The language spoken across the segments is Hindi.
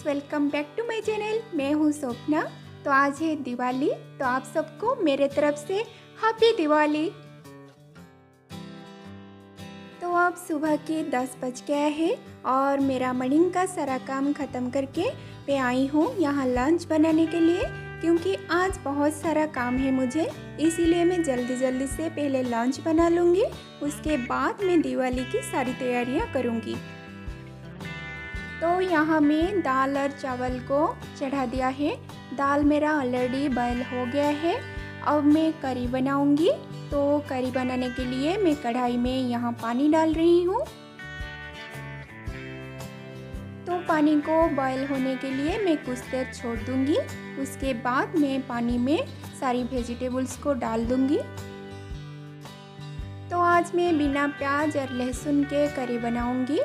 Welcome back to my channel मैं हूँ स्वप्ना। तो आज है दिवाली तो आप सबको मेरे तरफ़ से हैप्पी दिवाली। तो अब सुबह के दस बज गया है और मेरा मॉर्निंग का सारा काम ख़त्म करके मैं आई हूँ यहाँ लंच बनाने के लिए, क्योंकि आज बहुत सारा काम है मुझे। इसीलिए मैं जल्दी जल्दी से पहले लंच बना लूँगी, उसके बाद मैं दिवाली की सारी तैयारियाँ करूँगी। तो यहाँ मैं दाल और चावल को चढ़ा दिया है। दाल मेरा ऑलरेडी बॉयल हो गया है। अब मैं करी बनाऊँगी। तो करी बनाने के लिए मैं कढ़ाई में यहाँ पानी डाल रही हूँ। तो पानी को बॉयल होने के लिए मैं कुछ देर छोड़ दूँगी। उसके बाद मैं पानी में सारी वेजिटेबल्स को डाल दूँगी। तो आज मैं बिना प्याज और लहसुन के करी बनाऊँगी।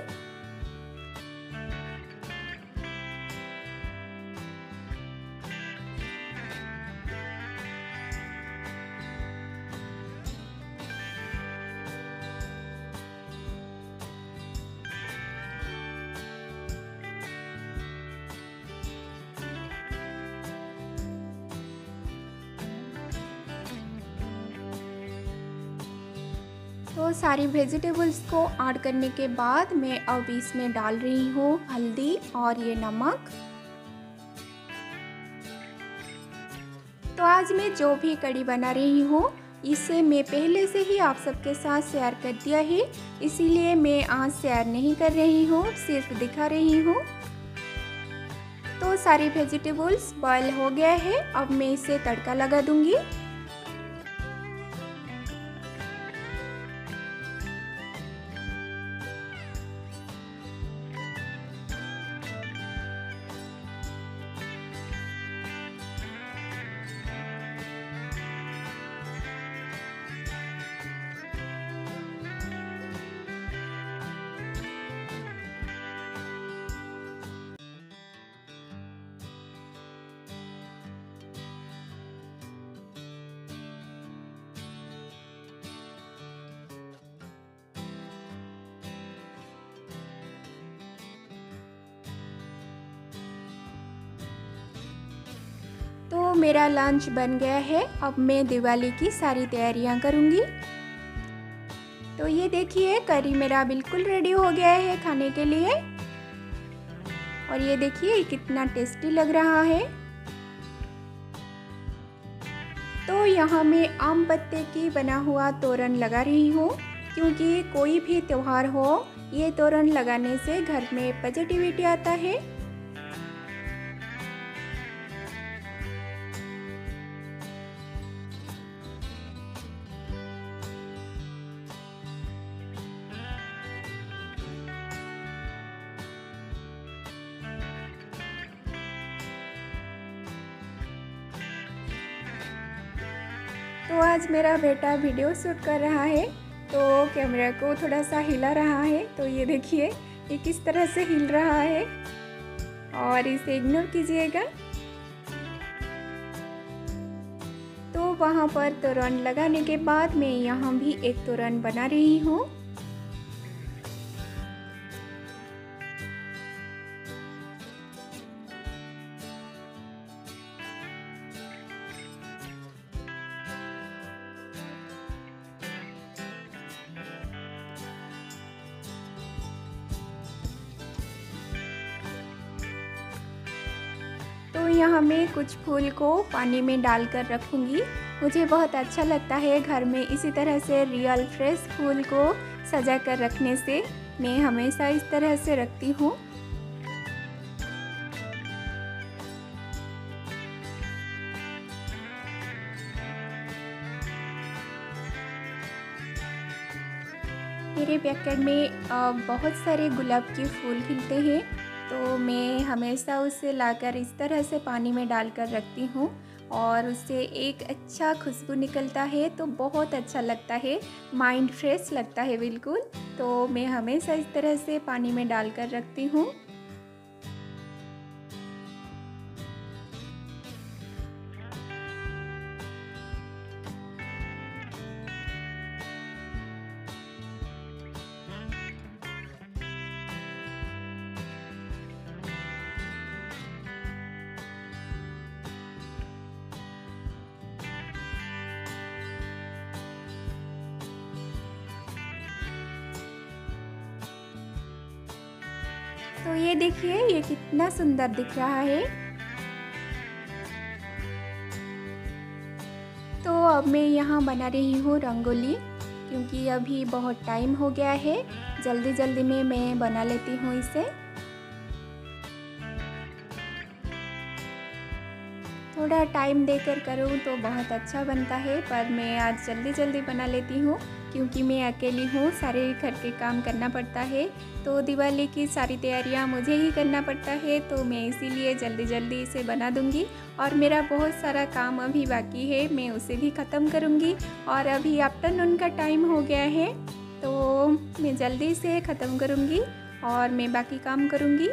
तो सारी वेजिटेबल्स को ऐड करने के बाद मैं अब इसमें डाल रही हूँ हल्दी और ये नमक। तो आज मैं जो भी कड़ी बना रही हूँ, इसे मैं पहले से ही आप सबके साथ शेयर कर दिया है। इसीलिए मैं आज शेयर नहीं कर रही हूँ, सिर्फ़ दिखा रही हूँ। तो सारी वेजिटेबल्स बॉयल हो गया है, अब मैं इसे तड़का लगा दूँगी। मेरा लंच बन गया है। अब मैं दिवाली की सारी तैयारियाँ करूँगी। तो ये देखिए करी मेरा बिल्कुल रेडी हो गया है खाने के लिए। और ये देखिए कितना टेस्टी लग रहा है। तो यहाँ मैं आम पत्ते की बना हुआ तोरण लगा रही हूँ, क्योंकि कोई भी त्यौहार हो, ये तोरण लगाने से घर में पॉजिटिविटी आता है। मेरा बेटा वीडियो शूट कर रहा है तो कैमरा को थोड़ा सा हिला रहा है तो ये देखिए, ये किस तरह से हिल रहा है। और इसे इग्नोर कीजिएगा। तो वहाँ पर तोरण लगाने के बाद मैं यहाँ भी एक तोरण बना रही हूँ। यहाँ मैं कुछ फूल को पानी में डालकर रखूँगी। मुझे बहुत अच्छा लगता है घर में इसी तरह से रियल फ्रेश फूल को सजा कर रखने से। मैं हमेशा इस तरह से रखती हूँ। मेरे बैकेट में बहुत सारे गुलाब के फूल खिलते हैं। तो मैं हमेशा उसे लाकर इस तरह से पानी में डालकर रखती हूँ और उससे एक अच्छा खुशबू निकलता है तो बहुत अच्छा लगता है, माइंड फ्रेश लगता है बिल्कुल। तो मैं हमेशा इस तरह से पानी में डालकर रखती हूँ। तो ये देखिए, ये कितना सुंदर दिख रहा है। तो अब मैं यहाँ बना रही हूँ रंगोली, क्योंकि अभी बहुत टाइम हो गया है। जल्दी जल्दी में मैं बना लेती हूँ इसे। थोड़ा टाइम देकर करूँ तो बहुत अच्छा बनता है, पर मैं आज जल्दी जल्दी बना लेती हूँ, क्योंकि मैं अकेली हूँ, सारे घर के काम करना पड़ता है तो दिवाली की सारी तैयारियाँ मुझे ही करना पड़ता है तो मैं इसीलिए जल्दी जल्दी इसे बना दूँगी। और मेरा बहुत सारा काम अभी बाकी है, मैं उसे भी ख़त्म करूँगी। और अभी आफ्टरनून का टाइम हो गया है तो मैं जल्दी से ख़त्म करूँगी और मैं बाकी काम करूँगी।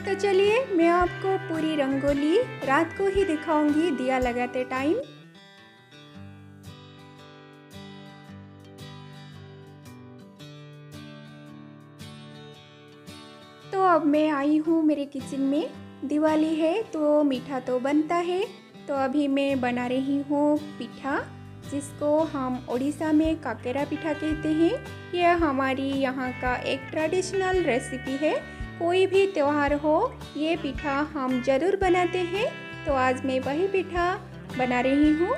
तो चलिए, मैं आपको पूरी रंगोली रात को ही दिखाऊँगी दिया लगाते टाइम। तो अब मैं आई हूँ मेरे किचन में। दिवाली है तो मीठा तो बनता है। तो अभी मैं बना रही हूँ पिठा, जिसको हम उड़ीसा में काकेरा पिठा कहते हैं। यह हमारी यहाँ का एक ट्रेडिशनल रेसिपी है। कोई भी त्यौहार हो, ये पिठा हम ज़रूर बनाते हैं। तो आज मैं वही पिठा बना रही हूँ।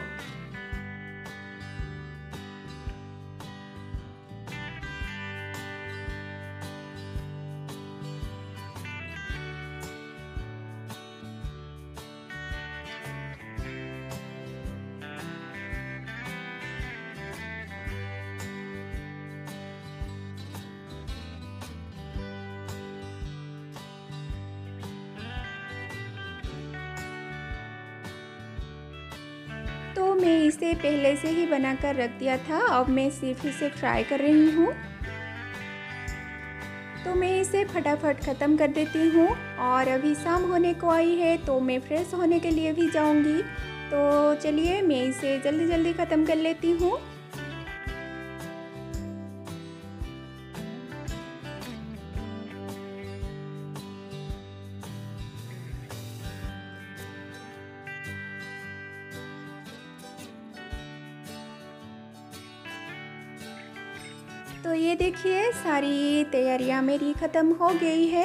तो मैं इसे पहले से ही बनाकर रख दिया था, अब मैं सिर्फ़ इसे फ्राई कर रही हूँ। तो मैं इसे फटाफट ख़त्म कर देती हूँ और अभी शाम होने को आई है तो मैं फ्रेश होने के लिए भी जाऊँगी। तो चलिए मैं इसे जल्दी जल्दी ख़त्म कर लेती हूँ। तो ये देखिए, सारी तैयारियाँ मेरी ख़त्म हो गई है।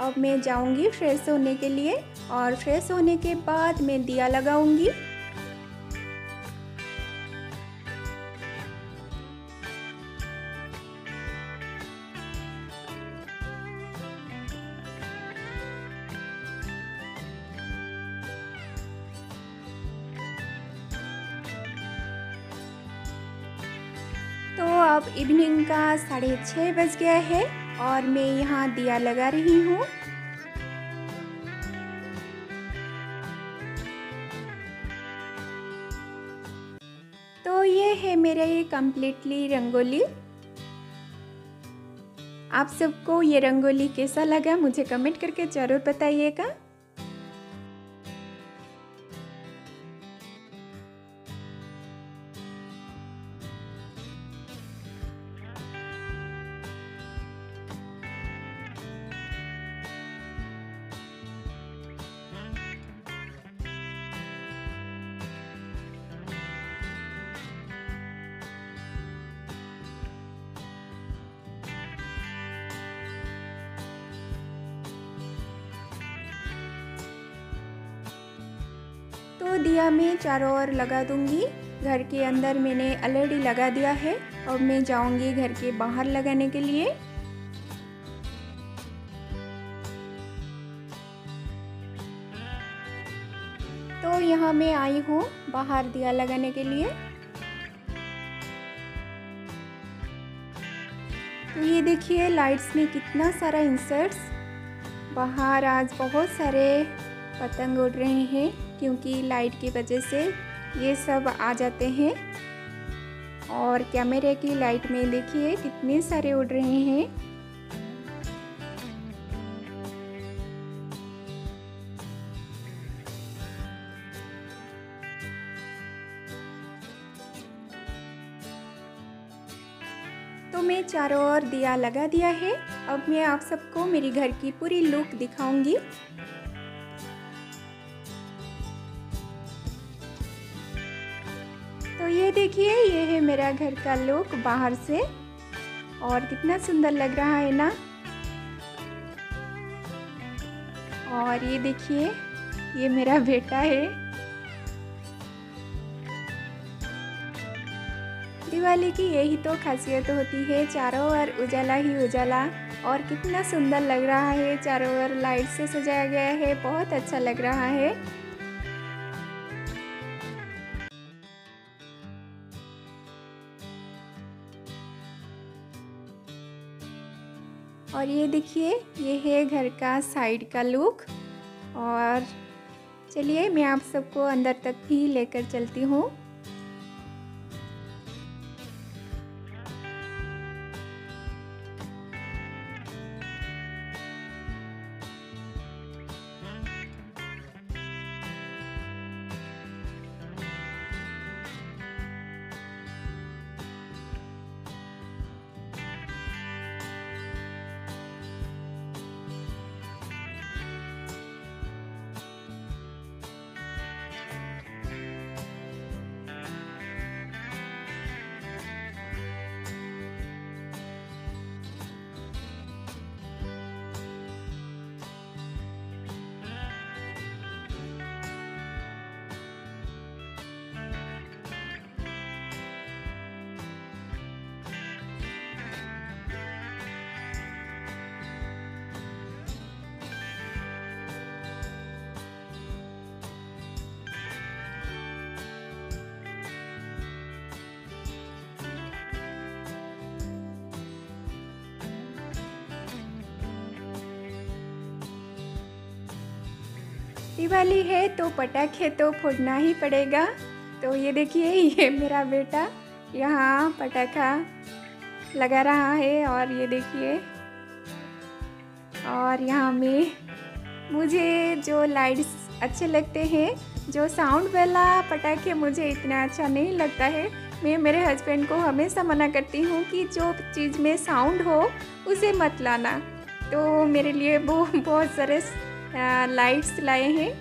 अब मैं जाऊँगी फ्रेश होने के लिए और फ्रेश होने के बाद मैं दिया लगाऊँगी। अब इवनिंग का साढ़े छः बज गया है और मैं यहाँ दिया लगा रही हूँ। तो ये है मेरा ये कम्प्लीटली रंगोली। आप सबको ये रंगोली कैसा लगा मुझे कमेंट करके ज़रूर बताइएगा। दिया मैं चारों ओर लगा दूँगी। घर के अंदर मैंने ऑलरेडी लगा दिया है अब मैं जाऊँगी घर के बाहर लगाने के लिए। तो यहाँ मैं आई हूँ बाहर दिया लगाने के लिए। तो ये देखिए लाइट्स में कितना सारा इंसर्ट्स बाहर आज बहुत सारे पतंग उड़ रहे हैं। क्योंकि लाइट की वजह से ये सब आ जाते हैं। और कैमरे की लाइट में देखिए कितने सारे उड़ रहे हैं। तो मैं चारों ओर दिया लगा दिया है। अब मैं आप सबको मेरी घर की पूरी लुक दिखाऊँगी। देखिए, ये है मेरा घर का लुक बाहर से। और कितना सुंदर लग रहा है ना? और ये देखिए, ये मेरा बेटा है। दिवाली की यही तो खासियत होती है, चारों ओर उजाला ही उजाला। और कितना सुंदर लग रहा है, चारों ओर लाइट से सजाया गया है, बहुत अच्छा लग रहा है। और ये देखिए, ये है घर का साइड का लुक और चलिए, मैं आप सबको अंदर तक भी लेकर चलती हूँ। दिवाली है तो पटाखे तो फोड़ना ही पड़ेगा। तो ये देखिए, ये मेरा बेटा यहाँ पटाखा लगा रहा है और ये देखिए। और यहाँ में मुझे जो लाइट्स अच्छे लगते हैं, जो साउंड वाला पटाखे मुझे इतना अच्छा नहीं लगता है। मैं मेरे हस्बैंड को हमेशा मना करती हूँ कि जो चीज़ में साउंड हो, उसे मत लाना। तो मेरे लिए वो बहुत सारे लाइट्स लाए हैं